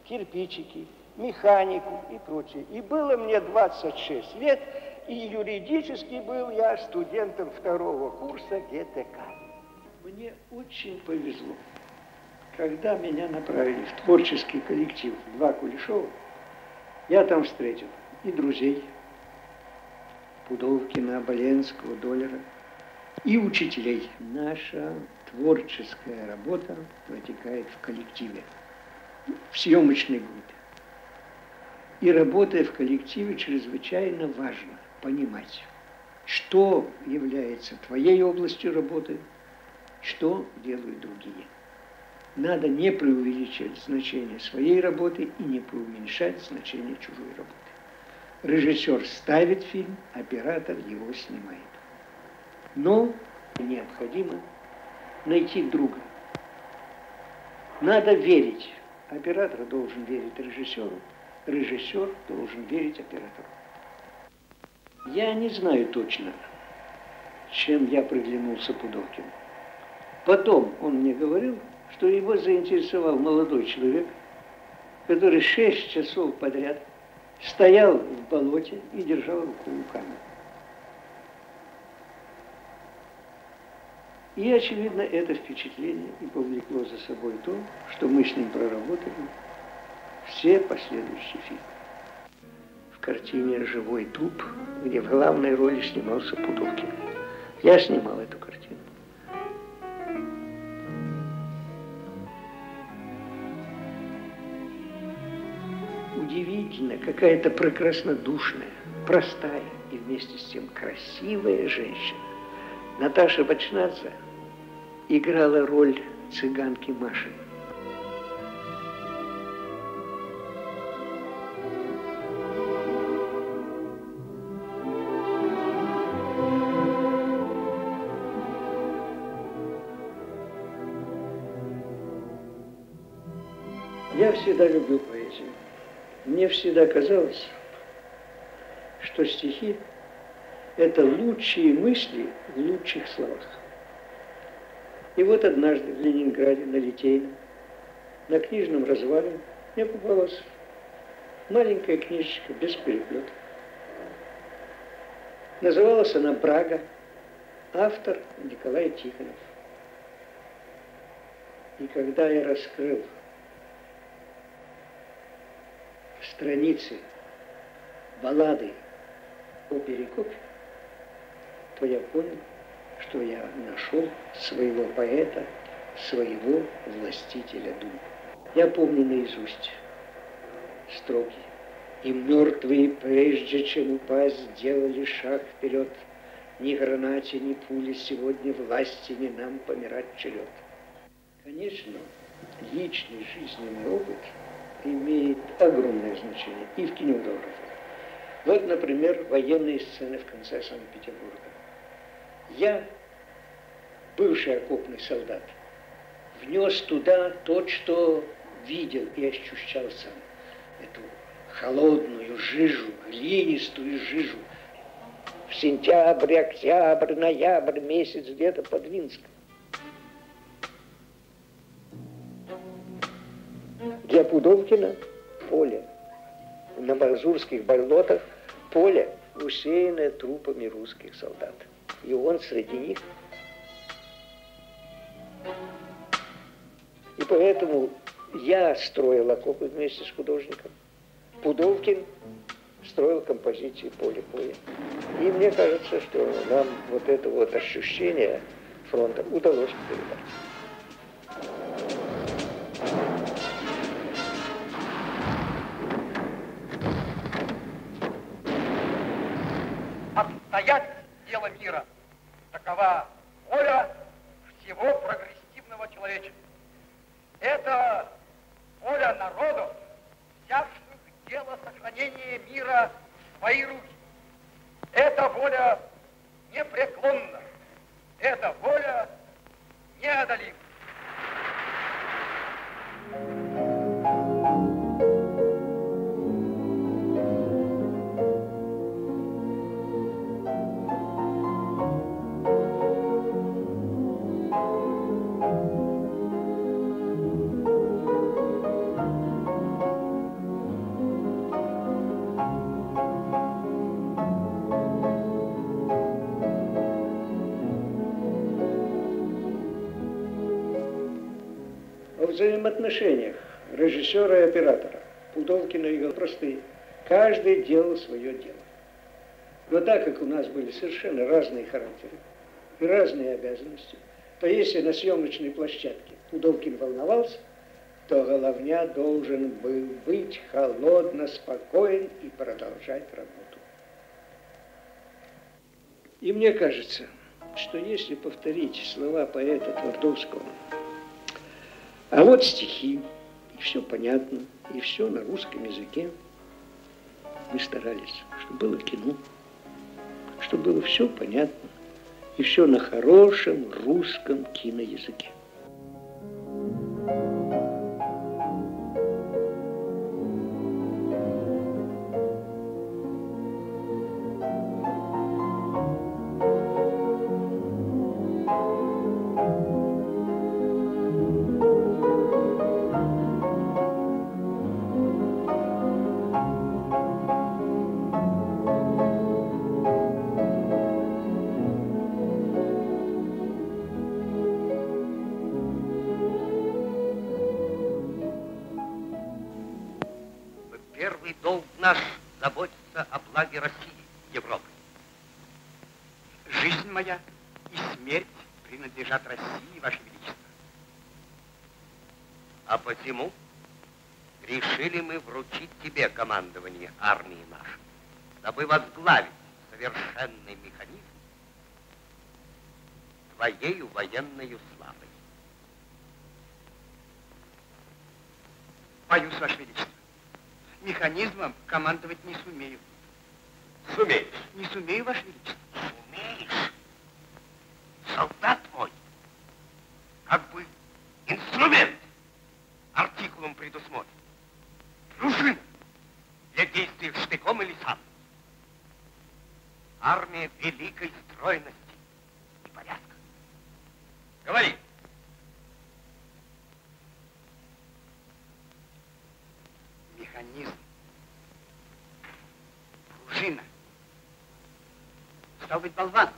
Кирпичики, механику и прочее. И было мне 26 лет, и юридически был я студентом второго курса ГТК. Мне очень повезло. Когда меня направили в творческий коллектив «Два Кулешова», я там встретил и друзей, Пудовкина, Боленского, Доллера и учителей. Наша творческая работа протекает в коллективе, в съемочной группе. И работая в коллективе, чрезвычайно важно понимать, что является твоей областью работы, что делают другие. надо не преувеличивать значение своей работы и не преуменьшать значение чужой работы. Режиссер ставит фильм, оператор его снимает. Но необходимо найти друга. Надо верить. Оператор должен верить режиссеру, режиссер должен верить оператору. Я не знаю точно, чем я приглянулся Пудовкину. Потом он мне говорил, что его заинтересовал молодой человек, который шесть часов подряд стоял в болоте и держал руку руками. И, очевидно, это впечатление и повлекло за собой то, что мы с ним проработали все последующие фильмы. В картине «Живой труп», где в главной роли снимался Пудовкин. Я снимал эту картину. Удивительно, какая-то прекраснодушная, простая и вместе с тем красивая женщина. Наташа Бачнадзе играла роль цыганки Маши. Я всегда люблю поэзию. Мне всегда казалось, что стихи – это лучшие мысли в лучших словах. И вот однажды в Ленинграде на Литейном, на книжном развале, мне попалась маленькая книжечка без переплета. Называлась она «Брага», автор Николай Тихонов. И когда я раскрыл страницы баллады о Перекопе, то я понял, что я нашел своего поэта, своего властителя дум. Я помню наизусть строки. И мертвые, прежде чем упасть, сделали шаг вперед. Ни гранате, ни пули сегодня власти, не нам помирать черед. Конечно, личный жизненный опыт имеет огромное значение и в кинематографе. Вот, например, военные сцены в конце Санкт-Петербурга. Я, бывший окопный солдат, внес туда то, что видел и ощущал сам. Эту холодную жижу, глинистую жижу. В сентябрь, октябрь, ноябрь месяц где-то под Винском. Для Пудовкина поле. На Мазурских болотах поле, усеянное трупами русских солдат и он среди них. И поэтому я строил окопы вместе с художником. Пудовкин строил композиции поле-поле. И мне кажется, что нам вот это вот ощущение фронта удалось передать. Мира. Такова воля всего прогрессивного человечества. Это воля народов, взявших дело сохранения мира в свои руки. Эта воля непреклонна. Эта воля неодолима. Взаимоотношениях режиссера и оператора. Пудовкина и простые. Каждый делал свое дело. Но так как у нас были совершенно разные характеры и разные обязанности, то если на съемочной площадке Пудовкин волновался, то Головня должен был быть холодно спокоен и продолжать работу. И мне кажется, что если повторить слова поэта Твардовского, А вот стихи, и все понятно, и все на русском языке. Мы старались, чтобы было кино, чтобы было все понятно, и все на хорошем русском киноязыке. Твоею военную славой. Боюсь, Ваше Величество, механизмом командовать не сумею. Сумеешь. Не сумею, Ваше Величество. Сумеешь. Солдат мой, как бы инструмент артикулом предусмотрен. Пружина для действий штыком или сам. Армия великой стройности Механизм. Пружина. Стал быть, болван.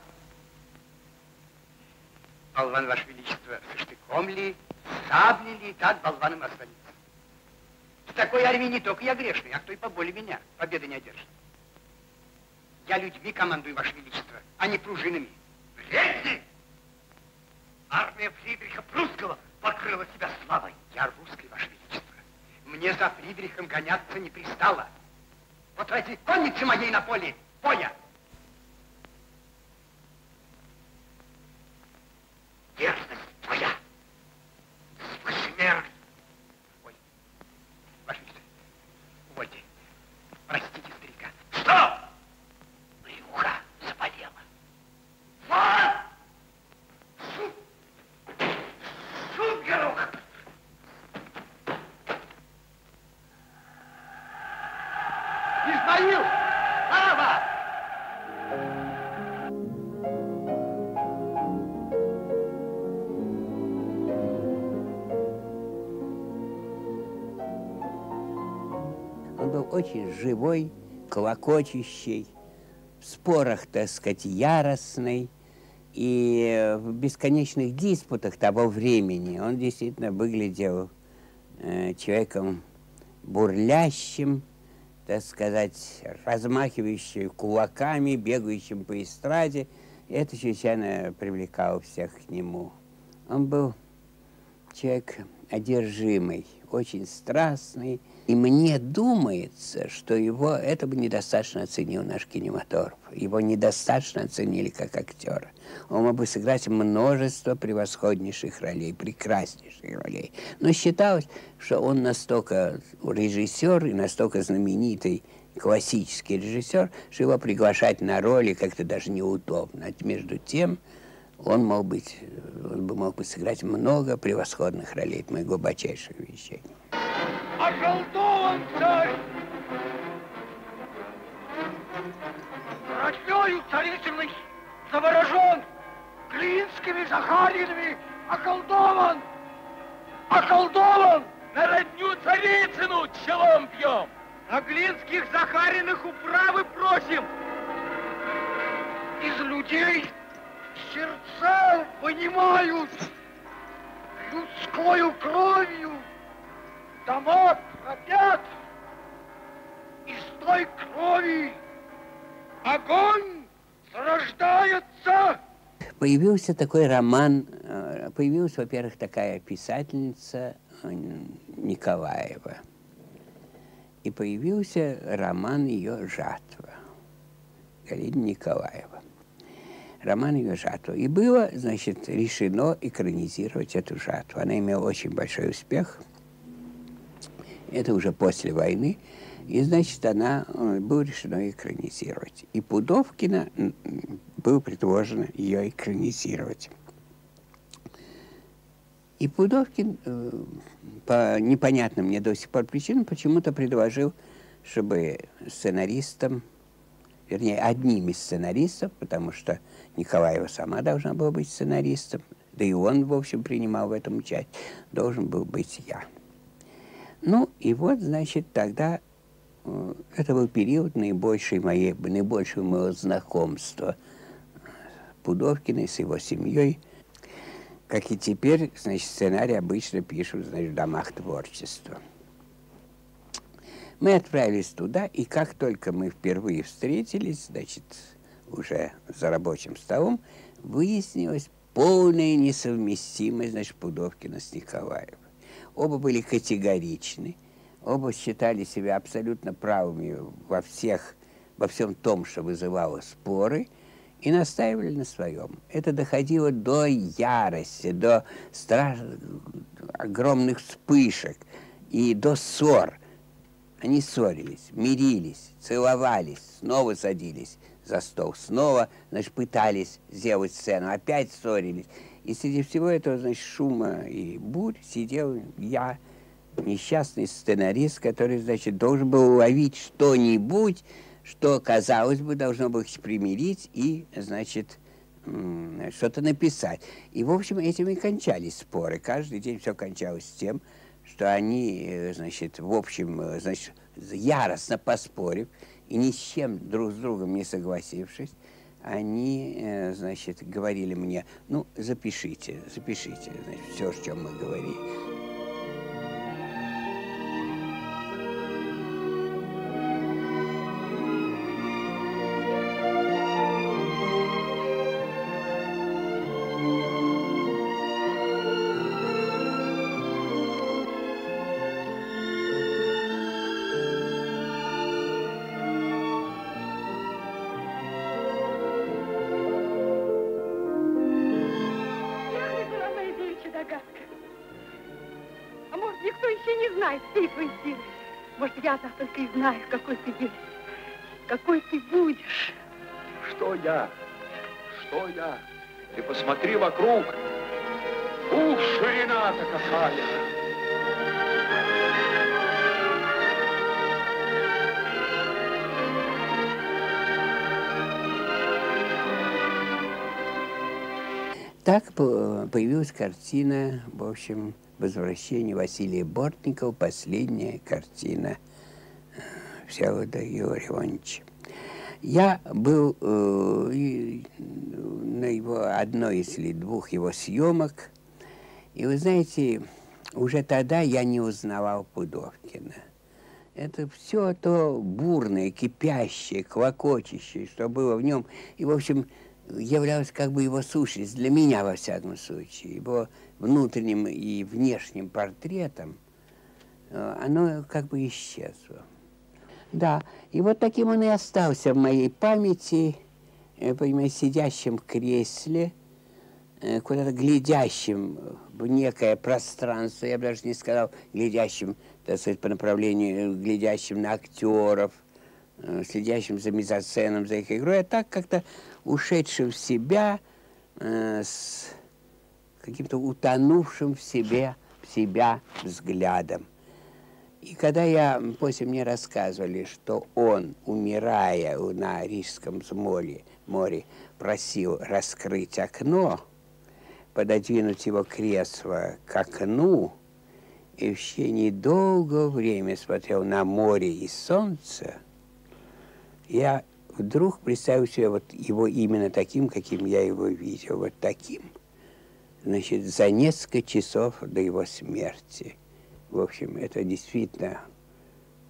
Болван, Ваше Величество, со штыком ли, сабли ли, так болваном останется. В такой армии не только я грешный, а кто и поболее меня. Победы не одержит. Я людьми командую, Ваше Величество, а не пружинами. Бредни! Армия Фридриха Прусского покрыла себя славой. Я русский, Ваше Величество. Мне за Фридрихом гоняться не пристало. Вот ради конницы моей на поле боя. Очень живой, колокочущий, в спорах, так сказать, яростный. И в бесконечных диспутах того времени он действительно выглядел э, человеком бурлящим, так сказать, размахивающим кулаками, бегающим по эстраде. И это чрезвычайно привлекало всех к нему. Он был человек одержимый, очень страстный. И мне думается, что его это бы недостаточно оценил наш кинематограф. Его недостаточно оценили как актера. Он мог бы сыграть множество превосходнейших ролей, прекраснейших ролей. Но считалось, что он настолько режиссер и настолько знаменитый классический режиссер, что его приглашать на роли как-то даже неудобно. А между тем, он мог быть, он бы мог бы сыграть много превосходных ролей. Это мое глубочайшее вещание. Околдован царь! Роднёю царительной заворожен, Клинскими Захаринами околдован! Околдован! На родню царицыну челом бьем! На Глинских Захариных управы просим! Из людей сердца вынимают людскою кровью дома пропят. Из той крови огонь зарождается. Появился такой роман, э, появилась, во-первых, такая писательница э, Николаева. И появился роман ее «Жатва» Галина Николаева. роман ее «Жатва». И было, значит, решено экранизировать эту «Жатву». Она имела очень большой успех. Это уже после войны. И, значит, она э, было решено экранизировать. И Пудовкина было предложено ее экранизировать. И Пудовкин э, по непонятным мне до сих пор причинам почему-то предложил, чтобы сценаристам, вернее, одним из сценаристов, потому что Николаева сама должна была быть сценаристом, да и он, в общем, принимал в этом участие, должен был быть я. Ну, и вот, значит, тогда э, это был период наибольшей моей, наибольшего моего знакомства Пудовкиной с его семьей – как и теперь, значит, сценарий обычно пишут, значит, в домах творчества. Мы отправились туда, и как только мы впервые встретились, значит, уже за рабочим столом, выяснилась полная несовместимость, значит, Пудовкина с Николаевым. Оба были категоричны, оба считали себя абсолютно правыми во всех, во всем том, что вызывало споры – и настаивали на своем. Это доходило до ярости, до страш... огромных вспышек и до ссор. Они ссорились, мирились, целовались, снова садились за стол, снова, значит, пытались сделать сцену, опять ссорились. И среди всего этого, значит, шума и бурь сидел я, несчастный сценарист, который, значит, должен был уловить что-нибудь, что, казалось бы, должно было их примирить и, значит, что-то написать. И, в общем, этим и кончались споры. Каждый день все кончалось тем, что они, э, значит, в общем, э, значит, яростно поспорив и ни с чем друг с другом не согласившись, они, э, значит, говорили мне, ну, запишите, запишите, значит, все, о чем мы говорили. Вокруг. Ух, ширина-то какая! Так появилась картина, в общем, «Возвращение Василия Бортникова», последняя картина – Всеволода Юрия Ивановича. Я был э, на его одной или двух его съемок, и вы знаете, уже тогда я не узнавал Пудовкина. Это все то бурное, кипящее, клокочущее, что было в нем, и, в общем, являлось как бы его сущность, для меня, во всяком случае, его внутренним и внешним портретом, э, оно как бы исчезло. Да, и вот таким он и остался в моей памяти, э, понимаете, сидящим в кресле, э, куда-то глядящим в некое пространство, я бы даже не сказал глядящим, так сказать, по направлению, глядящим на актеров, э, следящим за мизосценом, за их игрой, а так как-то ушедшим в себя, с каким-то утонувшим в себе, в себя взглядом. И когда я, после мне рассказывали, что он, умирая на Рижском море, море, просил раскрыть окно, пододвинуть его кресло к окну, и в течение долгого времени смотрел на море и солнце, я вдруг представил себе вот его именно таким, каким я его видел, вот таким. Значит, за несколько часов до его смерти – в общем, это действительно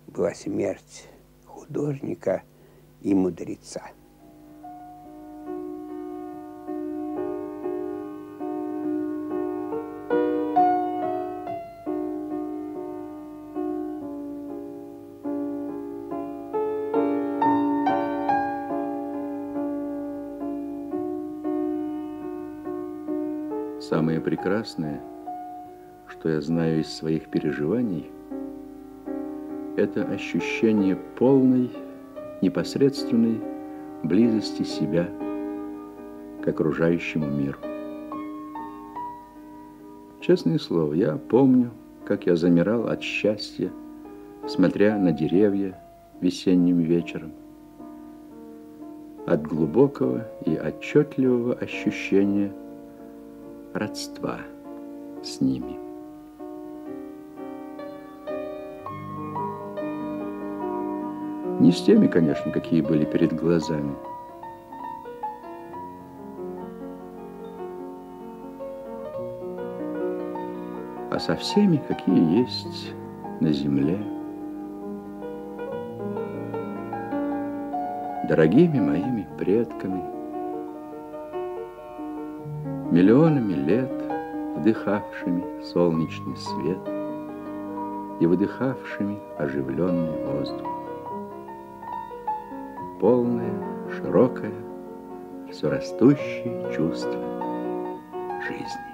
была смерть художника и мудреца. Самое прекрасное, что я знаю из своих переживаний, это ощущение полной, непосредственной близости себя к окружающему миру. Честное слово, я помню, как я замирал от счастья, смотря на деревья весенним вечером, от глубокого и отчетливого ощущения родства с ними. Не с теми, конечно, какие были перед глазами, а со всеми, какие есть на земле. Дорогими моими предками, миллионами лет вдыхавшими солнечный свет и выдыхавшими оживленный воздух. Полное, широкое, все растущее чувство жизни.